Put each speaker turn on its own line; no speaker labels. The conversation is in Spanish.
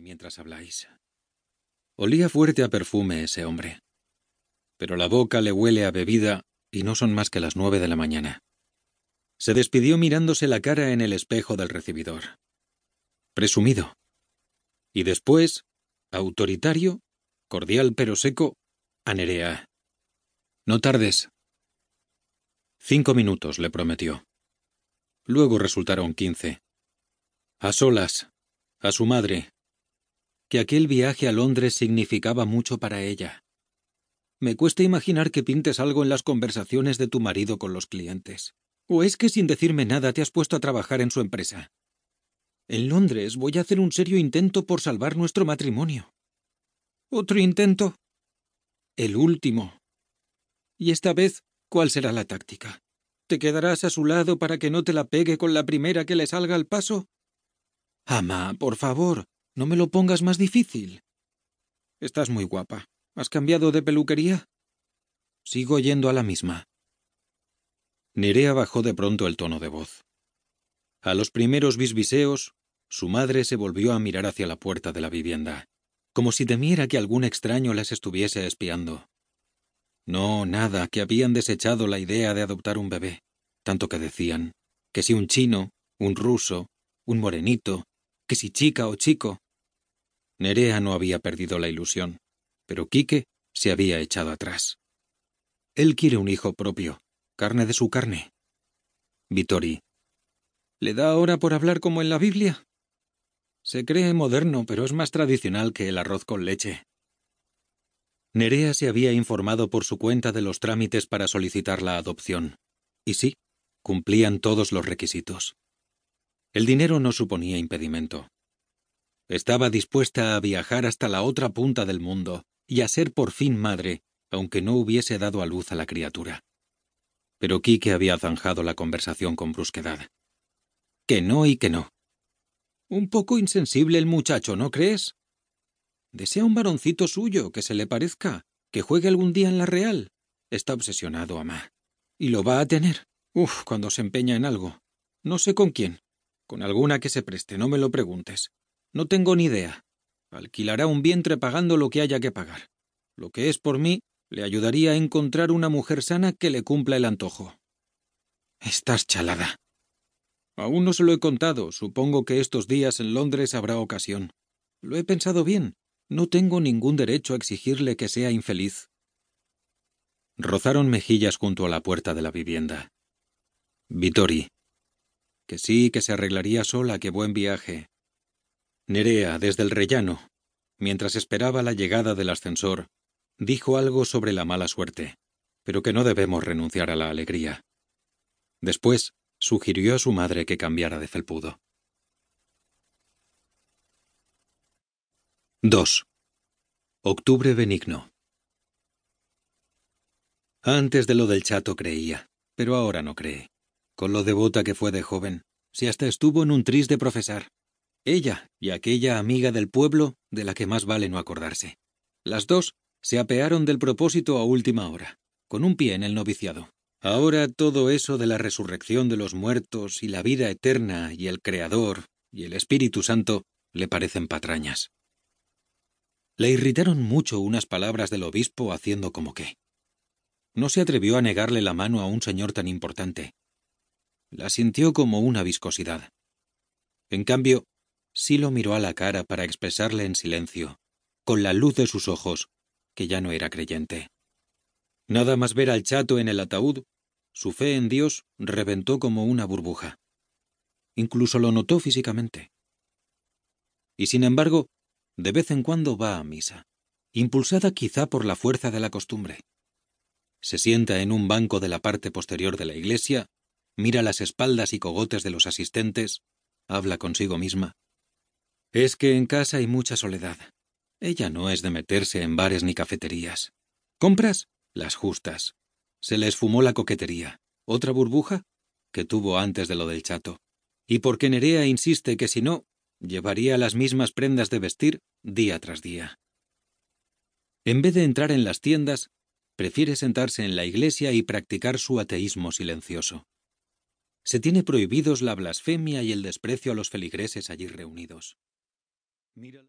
mientras habláis. Olía fuerte a perfume ese hombre. Pero la boca le huele a bebida y no son más que las nueve de la mañana. Se despidió mirándose la cara en el espejo del recibidor. Presumido. Y después, autoritario, cordial pero seco, a. No tardes. Cinco minutos, le prometió. Luego resultaron quince. A solas, a su madre, que aquel viaje a Londres significaba mucho para ella. Me cuesta imaginar que pintes algo en las conversaciones de tu marido con los clientes. ¿O es que sin decirme nada te has puesto a trabajar en su empresa? En Londres voy a hacer un serio intento por salvar nuestro matrimonio. ¿Otro intento? El último. Y esta vez, ¿cuál será la táctica? ¿Te quedarás a su lado para que no te la pegue con la primera que le salga al paso? Ama, por favor, no me lo pongas más difícil. Estás muy guapa. ¿Has cambiado de peluquería? Sigo yendo a la misma. Nerea bajó de pronto el tono de voz. A los primeros bisbiseos, su madre se volvió a mirar hacia la puerta de la vivienda, como si temiera que algún extraño las estuviese espiando. No, nada, que habían desechado la idea de adoptar un bebé, tanto que decían, que si un chino, un ruso, un morenito, que si chica o chico. Nerea no había perdido la ilusión, pero Quique se había echado atrás. Él quiere un hijo propio, carne de su carne. Vittori. ¿Le da ahora por hablar como en la Biblia? Se cree moderno, pero es más tradicional que el arroz con leche. Nerea se había informado por su cuenta de los trámites para solicitar la adopción. Y sí, cumplían todos los requisitos. El dinero no suponía impedimento. Estaba dispuesta a viajar hasta la otra punta del mundo y a ser por fin madre, aunque no hubiese dado a luz a la criatura. Pero Quique había zanjado la conversación con brusquedad. Que no y que no. Un poco insensible el muchacho, ¿no crees? Desea un varoncito suyo, que se le parezca, que juegue algún día en la Real. Está obsesionado, ama. Y lo va a tener. Uf, cuando se empeña en algo. No sé con quién. Con alguna que se preste, no me lo preguntes. No tengo ni idea. Alquilará un vientre pagando lo que haya que pagar. Lo que es por mí, le ayudaría a encontrar una mujer sana que le cumpla el antojo. Estás chalada. Aún no se lo he contado. Supongo que estos días en Londres habrá ocasión. Lo he pensado bien. No tengo ningún derecho a exigirle que sea infeliz. Rozaron mejillas junto a la puerta de la vivienda. Vittori. Que sí, que se arreglaría sola, que buen viaje. Nerea, desde el rellano, mientras esperaba la llegada del ascensor, dijo algo sobre la mala suerte, pero que no debemos renunciar a la alegría. Después, sugirió a su madre que cambiara de felpudo. 2. Octubre benigno. Antes de lo del chato creía, pero ahora no cree. Con lo devota que fue de joven, si hasta estuvo en un tris de profesar. Ella y aquella amiga del pueblo de la que más vale no acordarse. Las dos se apearon del propósito a última hora, con un pie en el noviciado. Ahora todo eso de la resurrección de los muertos y la vida eterna y el Creador y el Espíritu Santo le parecen patrañas. Le irritaron mucho unas palabras del obispo haciendo como que. No se atrevió a negarle la mano a un señor tan importante. La sintió como una viscosidad. En cambio, sí lo miró a la cara para expresarle en silencio, con la luz de sus ojos, que ya no era creyente. Nada más ver al chato en el ataúd, su fe en Dios reventó como una burbuja. Incluso lo notó físicamente. Y sin embargo, de vez en cuando va a misa, impulsada quizá por la fuerza de la costumbre. Se sienta en un banco de la parte posterior de la iglesia, mira las espaldas y cogotes de los asistentes, habla consigo misma. Es que en casa hay mucha soledad. Ella no es de meterse en bares ni cafeterías. ¿Compras? Las justas. Se le esfumó la coquetería. ¿Otra burbuja? Que tuvo antes de lo del chato. Y porque Nerea insiste que si no, Llevaría las mismas prendas de vestir día tras día. En vez de entrar en las tiendas, prefiere sentarse en la iglesia y practicar su ateísmo silencioso. Se tiene prohibidos la blasfemia y el desprecio a los feligreses allí reunidos. Mira